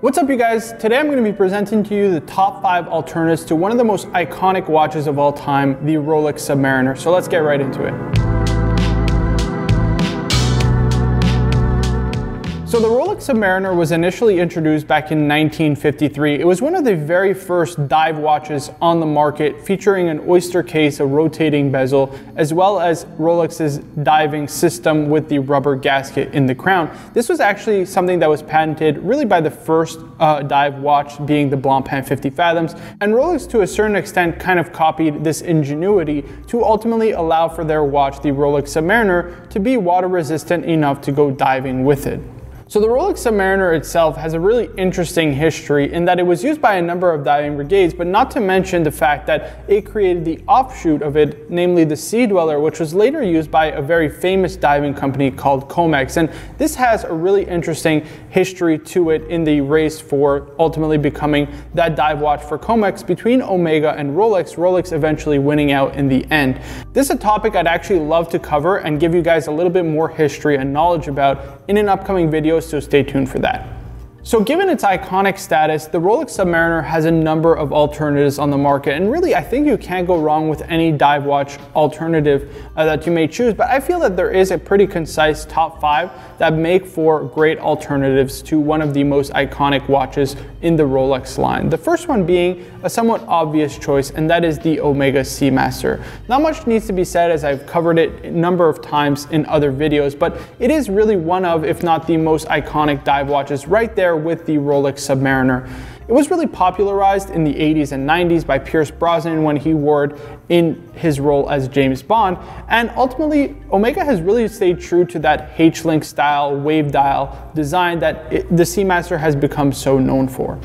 What's up you guys? Today I'm going to be presenting to you the top 5 alternatives to one of the most iconic watches of all time, the Rolex Submariner. So let's get right into it. So the Rolex Submariner was initially introduced back in 1953. It was one of the very first dive watches on the market, featuring an oyster case, a rotating bezel, as well as Rolex's diving system with the rubber gasket in the crown. This was actually something that was patented really by the first uh, dive watch being the Blancpain 50 Fathoms, and Rolex to a certain extent kind of copied this ingenuity to ultimately allow for their watch, the Rolex Submariner, to be water resistant enough to go diving with it. So the Rolex Submariner itself has a really interesting history in that it was used by a number of diving brigades, but not to mention the fact that it created the offshoot of it, namely the Sea Dweller, which was later used by a very famous diving company called Comex. And this has a really interesting history to it in the race for ultimately becoming that dive watch for Comex between Omega and Rolex, Rolex eventually winning out in the end. This is a topic I'd actually love to cover and give you guys a little bit more history and knowledge about in an upcoming video so stay tuned for that. So given its iconic status, the Rolex Submariner has a number of alternatives on the market. And really, I think you can't go wrong with any dive watch alternative uh, that you may choose. But I feel that there is a pretty concise top five that make for great alternatives to one of the most iconic watches in the Rolex line. The first one being a somewhat obvious choice, and that is the Omega Seamaster. Not much needs to be said as I've covered it a number of times in other videos, but it is really one of, if not the most iconic dive watches right there with the Rolex Submariner. It was really popularized in the 80s and 90s by Pierce Brosnan when he wore it in his role as James Bond. And ultimately, Omega has really stayed true to that H-Link style wave dial design that it, the Seamaster has become so known for.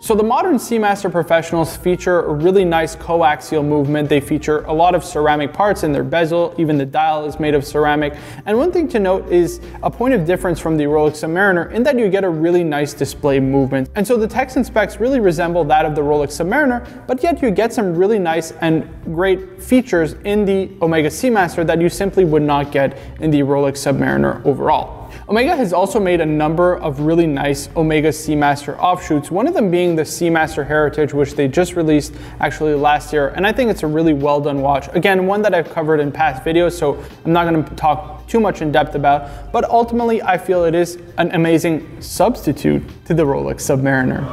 So the modern Seamaster Professionals feature a really nice coaxial movement. They feature a lot of ceramic parts in their bezel, even the dial is made of ceramic. And one thing to note is a point of difference from the Rolex Submariner in that you get a really nice display movement. And so the text and specs really resemble that of the Rolex Submariner, but yet you get some really nice and great features in the Omega Seamaster that you simply would not get in the Rolex Submariner overall. Omega has also made a number of really nice Omega Seamaster offshoots, one of them being the Seamaster Heritage, which they just released actually last year. And I think it's a really well done watch. Again, one that I've covered in past videos, so I'm not gonna talk too much in depth about, but ultimately I feel it is an amazing substitute to the Rolex Submariner.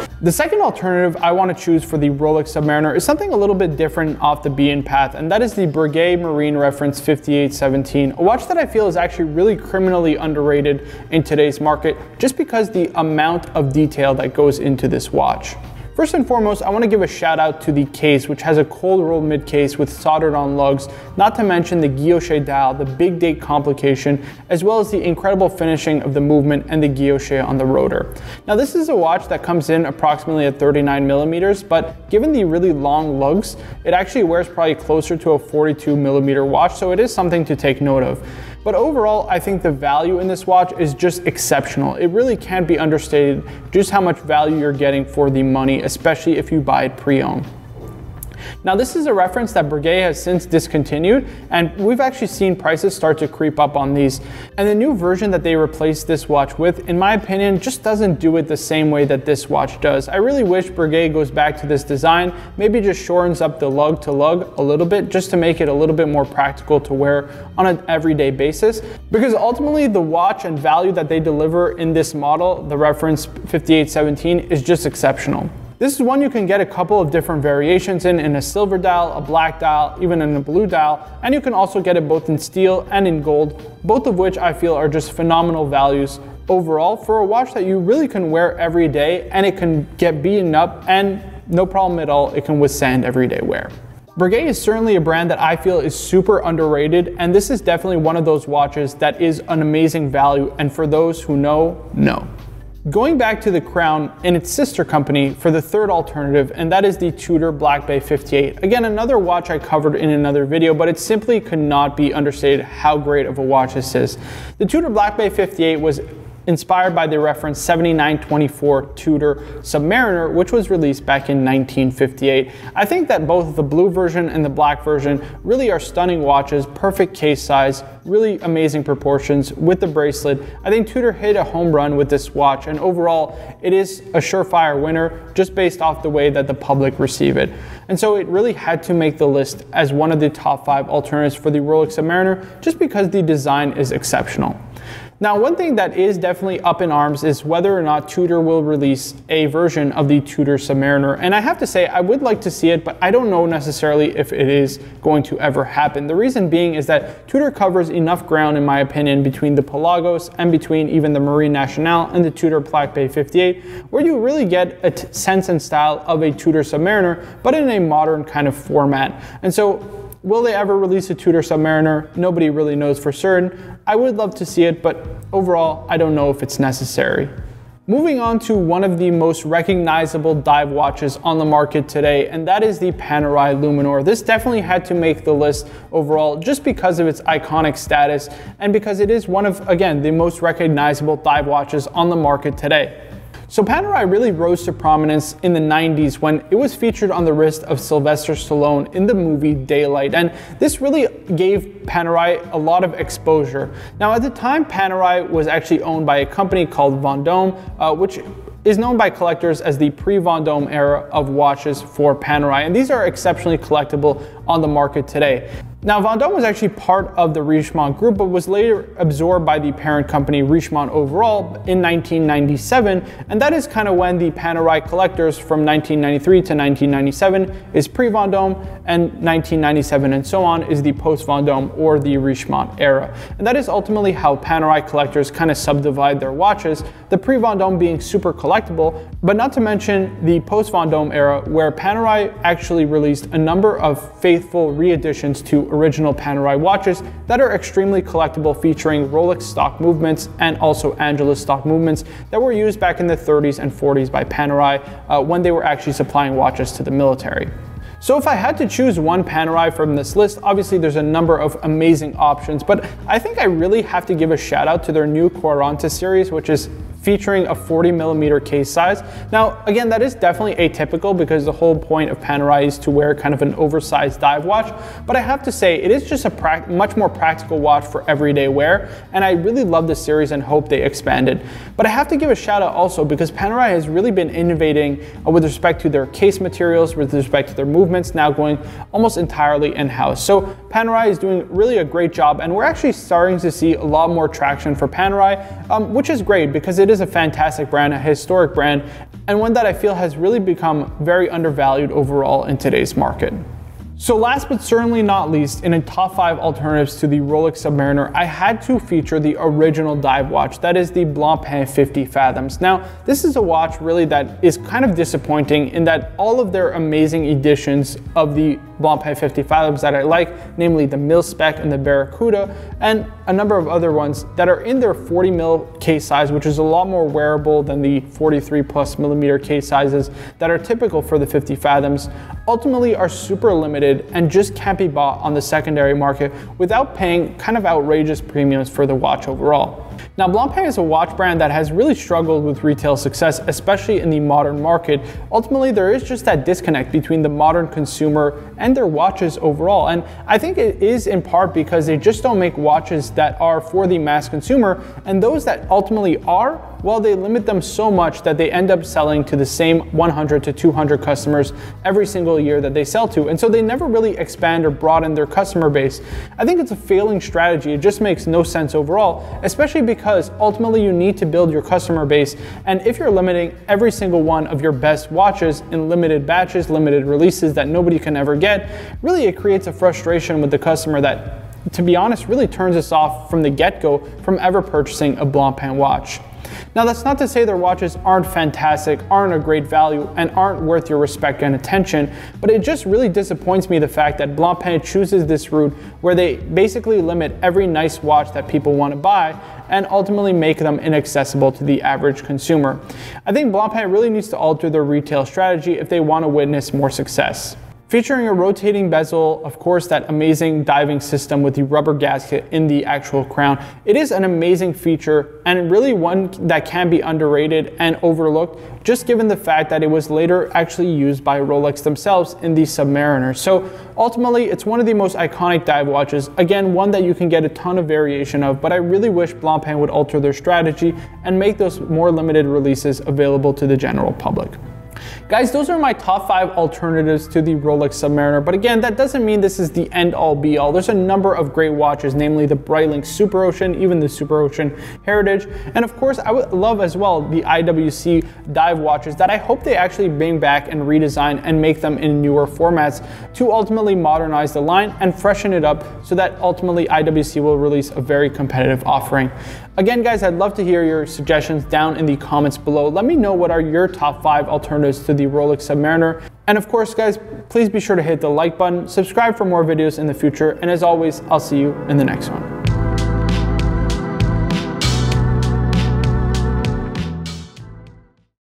The second alternative I want to choose for the Rolex Submariner is something a little bit different off the beaten path, and that is the Breguet Marine Reference 5817, a watch that I feel is actually really criminally underrated in today's market just because the amount of detail that goes into this watch. First and foremost, I want to give a shout out to the case, which has a cold roll mid case with soldered on lugs, not to mention the guilloche dial, the big date complication, as well as the incredible finishing of the movement and the guilloche on the rotor. Now this is a watch that comes in approximately at 39 millimeters, but given the really long lugs, it actually wears probably closer to a 42 millimeter watch, so it is something to take note of. But overall, I think the value in this watch is just exceptional. It really can't be understated just how much value you're getting for the money, especially if you buy it pre-owned. Now this is a reference that Breguet has since discontinued and we've actually seen prices start to creep up on these. And the new version that they replaced this watch with, in my opinion, just doesn't do it the same way that this watch does. I really wish Breguet goes back to this design, maybe just shortens up the lug to lug a little bit just to make it a little bit more practical to wear on an everyday basis. Because ultimately the watch and value that they deliver in this model, the reference 5817, is just exceptional. This is one you can get a couple of different variations in, in a silver dial, a black dial, even in a blue dial, and you can also get it both in steel and in gold, both of which I feel are just phenomenal values overall for a watch that you really can wear every day and it can get beaten up and no problem at all, it can withstand everyday wear. Breguet is certainly a brand that I feel is super underrated and this is definitely one of those watches that is an amazing value and for those who know, know. Going back to the Crown and its sister company for the third alternative, and that is the Tudor Black Bay 58. Again, another watch I covered in another video, but it simply could not be understated how great of a watch this is. The Tudor Black Bay 58 was inspired by the reference 7924 Tudor Submariner, which was released back in 1958. I think that both the blue version and the black version really are stunning watches, perfect case size, really amazing proportions with the bracelet. I think Tudor hit a home run with this watch, and overall, it is a surefire winner just based off the way that the public receive it. And so it really had to make the list as one of the top five alternatives for the Rolex Submariner just because the design is exceptional. Now, one thing that is definitely up in arms is whether or not Tudor will release a version of the Tudor Submariner. And I have to say, I would like to see it, but I don't know necessarily if it is going to ever happen. The reason being is that Tudor covers enough ground, in my opinion, between the Pelagos and between even the Marine Nationale and the Tudor Black Bay 58, where you really get a sense and style of a Tudor Submariner, but in a modern kind of format. And so Will they ever release a Tudor Submariner? Nobody really knows for certain. I would love to see it, but overall, I don't know if it's necessary. Moving on to one of the most recognizable dive watches on the market today, and that is the Panerai Luminor. This definitely had to make the list overall just because of its iconic status and because it is one of, again, the most recognizable dive watches on the market today. So Panerai really rose to prominence in the 90s when it was featured on the wrist of Sylvester Stallone in the movie Daylight. And this really gave Panerai a lot of exposure. Now at the time, Panerai was actually owned by a company called Vendome, uh, which is known by collectors as the pre-Vendome era of watches for Panerai, and these are exceptionally collectible on the market today. Now, Vendome was actually part of the Richemont group, but was later absorbed by the parent company Richemont overall in 1997, and that is kind of when the Panerai collectors from 1993 to 1997 is pre-Vendome, and 1997 and so on is the post-Vendome or the Richemont era. And that is ultimately how Panerai collectors kind of subdivide their watches, the pre-Vendome being super collectible, but not to mention the post-Vendome era where Panerai actually released a number of faithful re-editions to original Panerai watches that are extremely collectible featuring Rolex stock movements and also Angelus stock movements that were used back in the 30s and 40s by Panerai uh, when they were actually supplying watches to the military. So if I had to choose one Panerai from this list, obviously there's a number of amazing options, but I think I really have to give a shout out to their new Quaranta series, which is featuring a 40 millimeter case size. Now, again, that is definitely atypical because the whole point of Panerai is to wear kind of an oversized dive watch. But I have to say, it is just a much more practical watch for everyday wear. And I really love this series and hope they expand it. But I have to give a shout out also because Panerai has really been innovating uh, with respect to their case materials, with respect to their movements, now going almost entirely in-house. So Panerai is doing really a great job and we're actually starting to see a lot more traction for Panerai, um, which is great because it is is a fantastic brand, a historic brand, and one that I feel has really become very undervalued overall in today's market. So last but certainly not least, in a top five alternatives to the Rolex Submariner, I had to feature the original dive watch, that is the Blancpain 50 Fathoms. Now, this is a watch really that is kind of disappointing in that all of their amazing editions of the Blancpain 50 Fathoms that I like, namely the Mil Spec and the Barakuda, and a number of other ones that are in their 40 mil case size, which is a lot more wearable than the 43 plus millimeter case sizes that are typical for the 50 Fathoms, ultimately are super limited and just can't be bought on the secondary market without paying kind of outrageous premiums for the watch overall. Now, Blancpain is a watch brand that has really struggled with retail success, especially in the modern market. Ultimately, there is just that disconnect between the modern consumer and their watches overall. And I think it is in part because they just don't make watches that are for the mass consumer, and those that ultimately are well, they limit them so much that they end up selling to the same 100 to 200 customers every single year that they sell to. And so they never really expand or broaden their customer base. I think it's a failing strategy. It just makes no sense overall, especially because ultimately you need to build your customer base. And if you're limiting every single one of your best watches in limited batches, limited releases that nobody can ever get, really it creates a frustration with the customer that to be honest, really turns us off from the get-go from ever purchasing a Blancpain watch. Now that's not to say their watches aren't fantastic, aren't a great value, and aren't worth your respect and attention, but it just really disappoints me the fact that Blancpain chooses this route where they basically limit every nice watch that people want to buy and ultimately make them inaccessible to the average consumer. I think Blancpain really needs to alter their retail strategy if they want to witness more success. Featuring a rotating bezel, of course, that amazing diving system with the rubber gasket in the actual crown. It is an amazing feature and really one that can be underrated and overlooked just given the fact that it was later actually used by Rolex themselves in the Submariner. So ultimately, it's one of the most iconic dive watches. Again, one that you can get a ton of variation of, but I really wish Blancpain would alter their strategy and make those more limited releases available to the general public. Guys, those are my top five alternatives to the Rolex Submariner, but again, that doesn't mean this is the end all be all. There's a number of great watches, namely the Breitling Super Ocean, even the Super Ocean Heritage, and of course, I would love as well the IWC dive watches that I hope they actually bring back and redesign and make them in newer formats to ultimately modernize the line and freshen it up so that ultimately IWC will release a very competitive offering. Again, guys, I'd love to hear your suggestions down in the comments below. Let me know what are your top five to the Rolex Submariner. And of course, guys, please be sure to hit the like button, subscribe for more videos in the future, and as always, I'll see you in the next one.